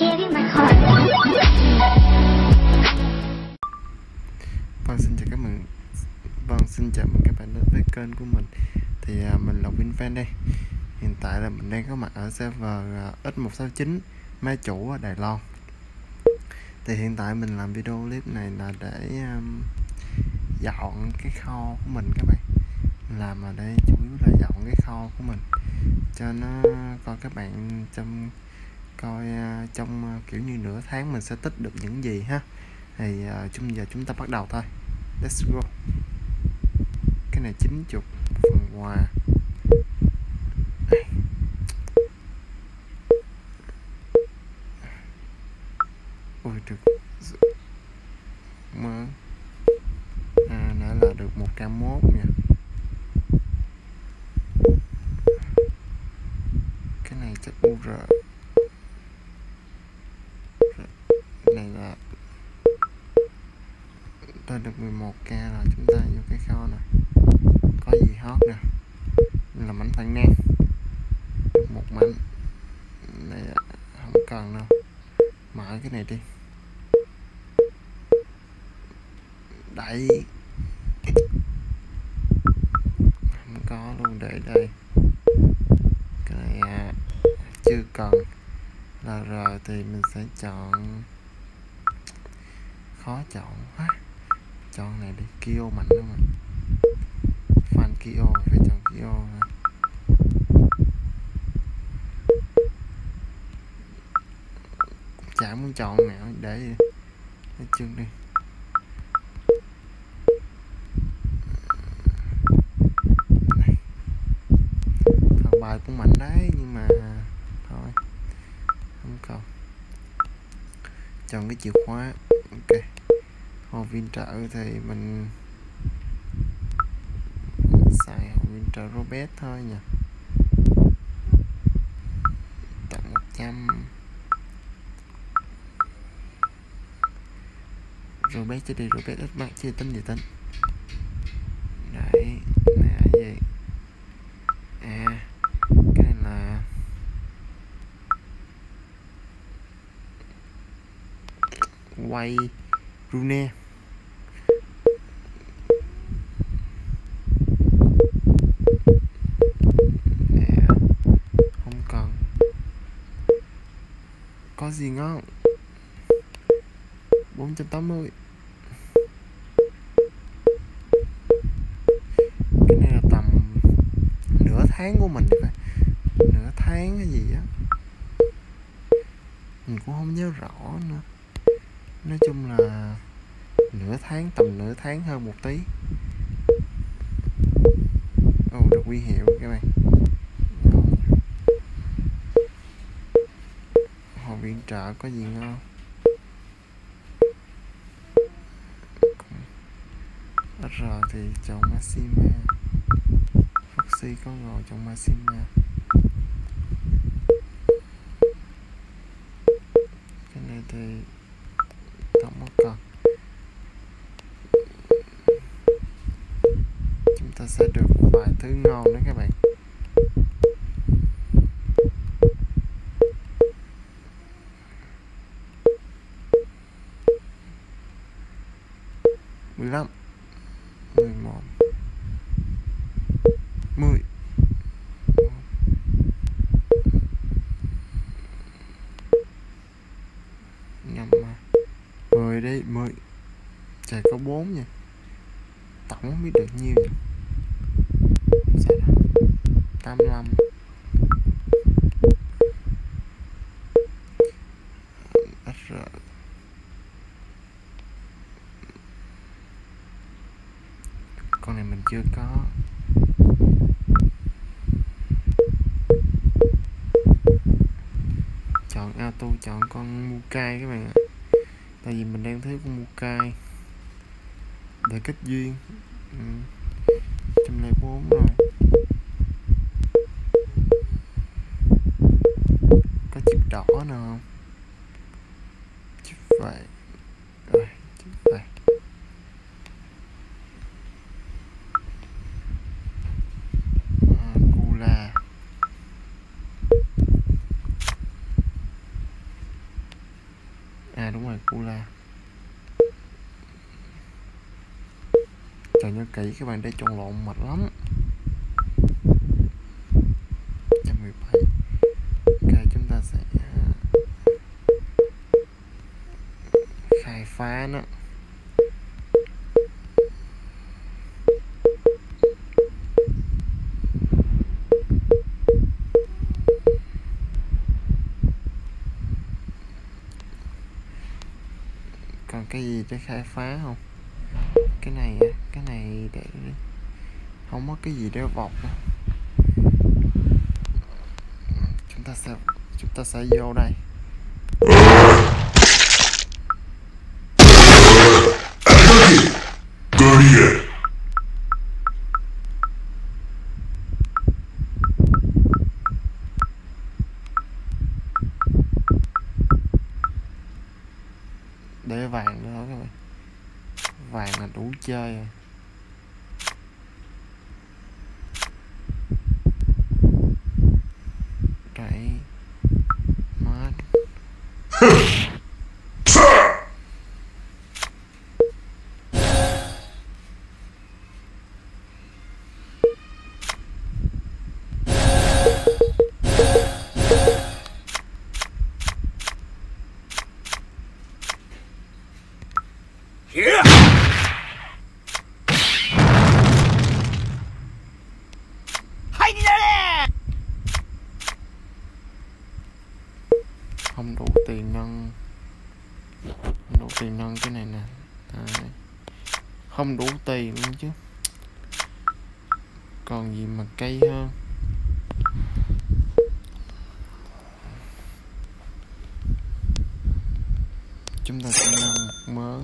Vâng xin chào các bạn. Vâng xin chào mừng các bạn đến với kênh của mình. Thì à, mình là Winfan đây. Hiện tại là mình đang có mặt ở server à, X169 Máy chủ ở Đài Loan. Thì hiện tại mình làm video clip này là để um, dọn cái kho của mình các bạn. Làm ở đây chủ yếu là dọn cái kho của mình Cho nó coi các bạn trong coi à, trong à, kiểu như nửa tháng mình sẽ tích được những gì ha. Thì à, chung giờ chúng ta bắt đầu thôi. Let's go. Cái này 90 phần quà. Ôi, được. Mơ. À nãy là được một trăm mốt nha cái này chắc UR cái này là ta được 11k rồi chúng ta vô cái kho này có gì hot nè là mảnh phản nang được một mảnh này không cần đâu mở cái này đi. Đẩy không có luôn để đây. Cái này à, chưa cần là rồi thì mình sẽ chọn. Khó chọn quá. Chọn này đi kio mạnh lắm mà fan kio phải chọn kio mà chả muốn chọn nào để nói chung đi. Này. phần bài cũng mạnh đấy, nhưng mà thôi. Không còn chọn cái chìa khóa. Ok. Hồ viên trợ thì mình xài hồ viên trợ Robert thôi nha tặng 100 Robert chứ đi Robert ít mắt chưa tính gì tính đấy, này là gì? À cái này là quay Rune nè không cần có gì ngon 480 cái này là tầm nửa tháng của mình phải. Nửa tháng cái gì á. Mình cũng không nhớ rõ nữa. Nói chung là nửa tháng, tầm nửa tháng hơn một tí. Ồ được huy hiệu các bạn. Họ viện trợ có gì ngon? R thì chọn Maxima Foxy có ngồi chọn Maxima cái này thì tổng mất cần chúng ta sẽ được vài thứ ngon đấy các bạn. 10 đi 10 trời có 4 nha. Tổng biết được nhiêu nha. Sao 85 con này mình chưa có. Chọn auto, chọn con mu cay các bạn ạ tại vì mình đang thấy con cai để kết duyên ừ. 104 rồi có chip đỏ nào không chip vậy rồi chip vậy à, Cula à đúng rồi Kula Trời nhớ kỹ các bạn để chọn lộn mệt lắm 117 Ok chúng ta sẽ à, khai phá nó còn cái gì để khai phá không cái này cái này để không có cái gì để vọc đâu. chúng ta sẽ, chúng ta sẽ vô đây Guardian. Không đủ tiền nâng. Không đủ tiền nâng cái này nè. Đấy. không đủ tiền luôn chứ. Còn gì mà cây hơn chúng ta sẽ nâng một mớ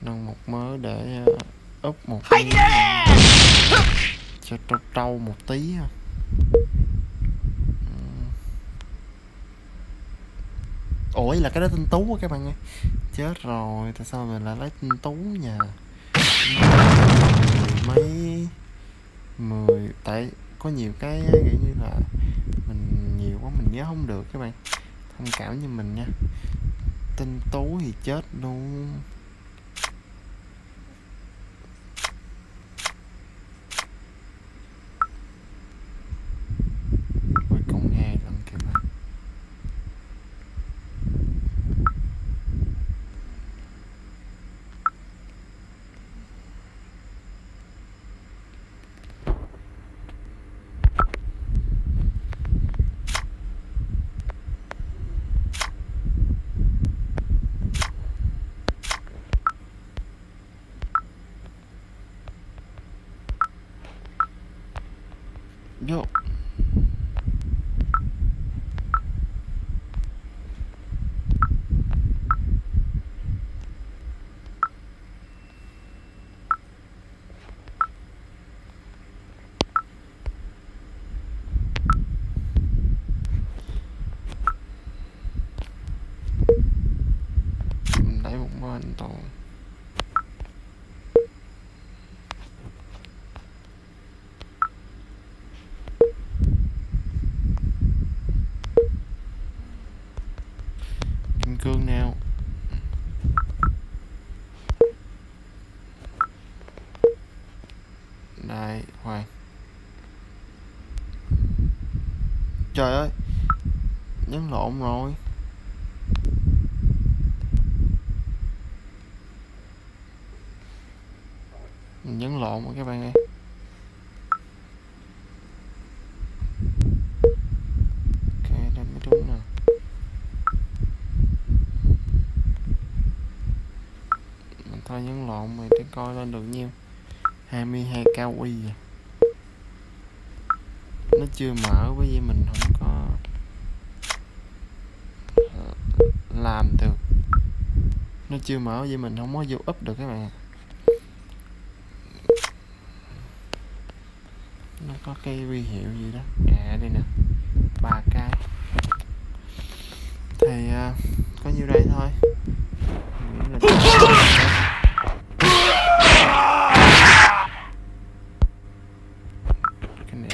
nâng một mớ để úp một tí cho trâu trâu một tí ha. Ủa là cái đó tinh tú á các bạn ơi. Chết rồi, tại sao mình lại lấy tinh tú nha mười mấy, mười, tại có nhiều cái kiểu như là mình nhiều quá mình nhớ không được các bạn. Thông cảm như mình nha. Tinh tú thì chết luôn Ui, cộng hai lần kìa mà vô mình lấy một kim cương nào đây Hoàng. trời ơi nhấn lộn rồi。Mình nhấn lộn rồi các bạn ơi ok, đây mới đúng nè. Mình thôi nhấn lộn mình để coi lên được nhiêu. 22 cao uy à. nó chưa mở bởi vì mình không có ờ, làm được. Nó chưa mở vì mình không có vô up được các bạn ạ nó có cái huy hiệu gì đó. À đây nè. Ba cái. Thì à, có nhiêu đây thôi? Cái này.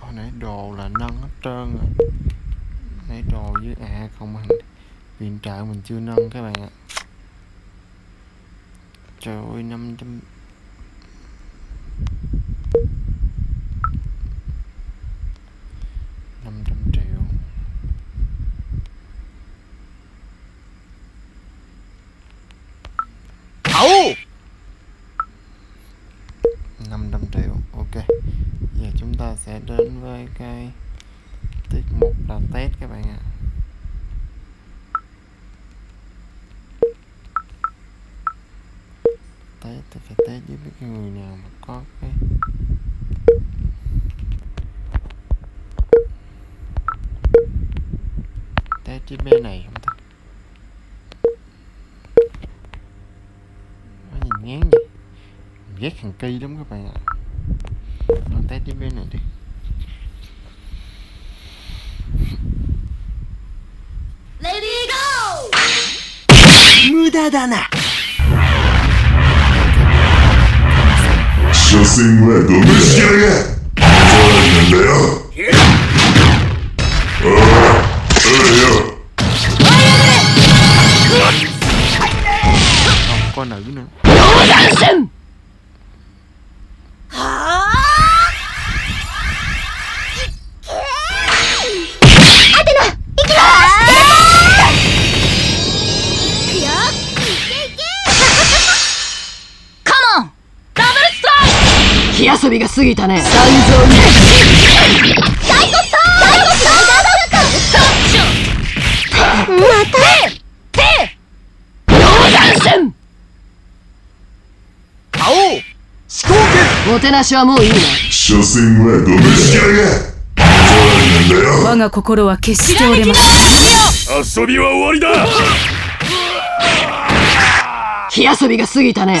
Hồi nãy đồ là nâng hết trơn rồi. Lấy đồ với à không mình viện trợ mình chưa nâng các bạn ạ trời ơi 500 500 triệu Ẩu 500 triệu ok giờ chúng ta sẽ đến với cái tiết mục là test các bạn ạ test thì phải test với cái người nào mà có cái test với bé này không ta nó nhìn ngán vậy ghét thằng kỳ lắm các bạn ạ Thôi test với bé này đi レディーゴー無駄だな 所詮はごめしやがそうなんだよ すぎたね。三に大ささまたもてなしはもういいな所詮は我が心は決してれま遊びは終わりだ火遊びが過ぎたねに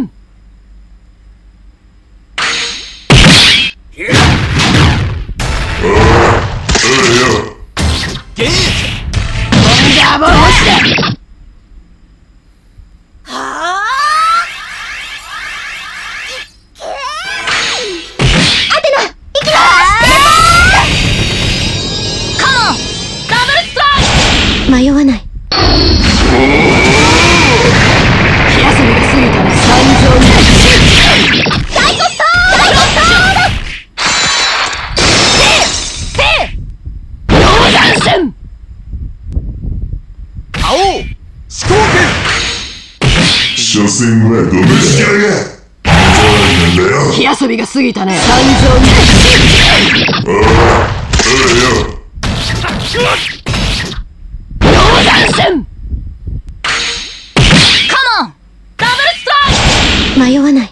所詮はごめしやがそうなんだよ火遊びが過ぎたね。残像によ溶断戦カモンダブルストライク迷わない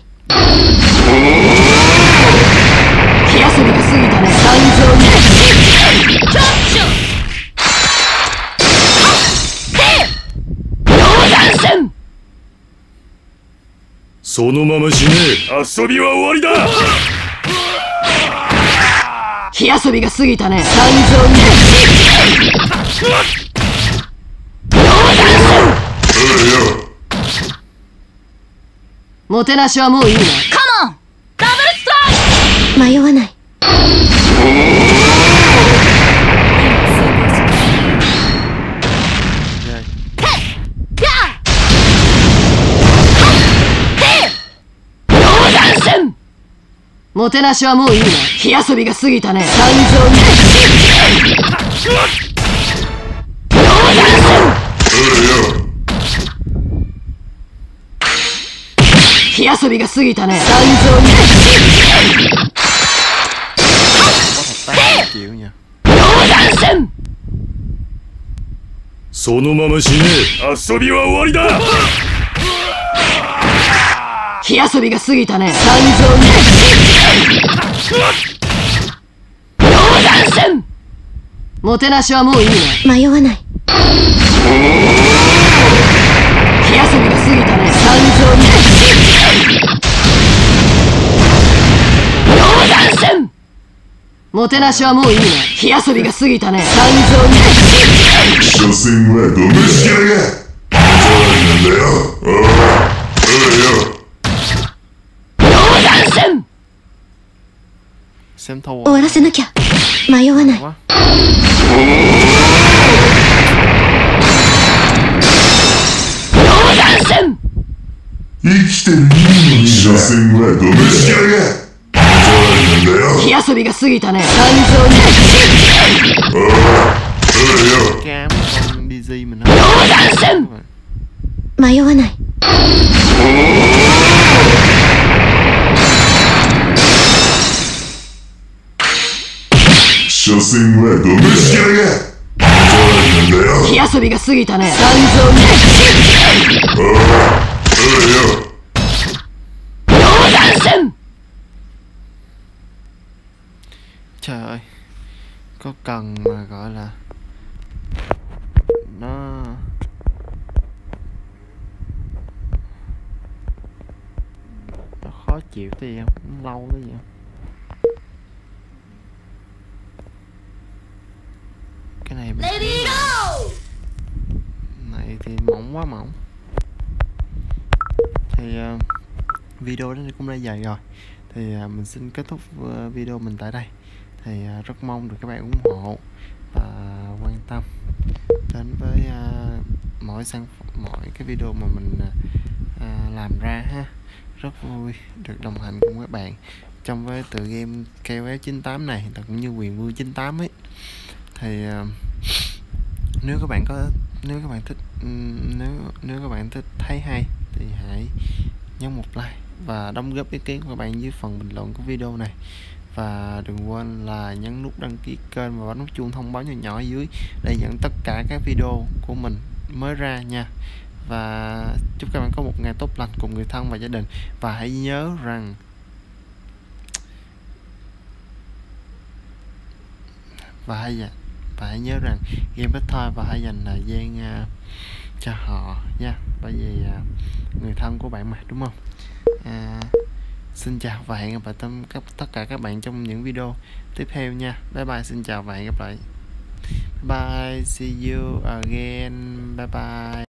そのまま死ね。遊びは終わりだ。火遊びが過ぎたね。残像にもてなしはもういいなカモンダブルストライク迷わないもてなしはもういいな火遊びが過ぎたね。残像に。火遊びが過ぎたね。残像に。そのまま死ね。遊びは終わりだ。火遊びが過ぎたね。残像にもてなしはもういいね迷わない。火遊びが過ぎたね。参上ね溶断戦もてなしはもういいね火遊びが過ぎたね参上ね所詮はごめしやがなんだよおいおいよ終わらせなきゃ。迷わない。生きてるに射線めや火遊びが過ぎたね。に。迷わない。所詮はごめしやがそうなんだよ火遊びが過ぎたね参上ねおいよ 溶断戦 trời ơi có cần mà gọi là nó nó khó chịu cái gì không nó lâu cái gì không Mỏng quá mỏng. Thì uh, video đến cũng đã dài rồi. Thì uh, mình xin kết thúc uh, video mình tại đây. Thì uh, rất mong được các bạn ủng hộ và quan tâm đến với uh, mỗi sản mỗi cái video mà mình uh, làm ra ha. Rất vui được đồng hành cùng các bạn trong với tựa game KOS 98 này cũng như quyền vương 98 ấy. Thì uh, nếu các bạn có nếu các bạn thích nếu nếu các bạn thích thấy hay thì hãy nhấn một like và đóng góp ý kiến của các bạn dưới phần bình luận của video này. Và đừng quên là nhấn nút đăng ký kênh và bấm nút chuông thông báo nhỏ nhỏ ở dưới để nhận tất cả các video của mình mới ra nha. Và chúc các bạn có một ngày tốt lành cùng người thân và gia đình. Và hãy nhớ rằng và hãy dành và hãy nhớ rằng game ít thôi và hãy dành thời gian uh, cho họ nha. Bởi vì uh, người thân của bạn mà đúng không? À, xin chào và hẹn gặp lại tâm các tất cả các bạn trong những video tiếp theo nha. Bye bye xin chào và hẹn gặp lại. Bye bye see you again. Bye bye.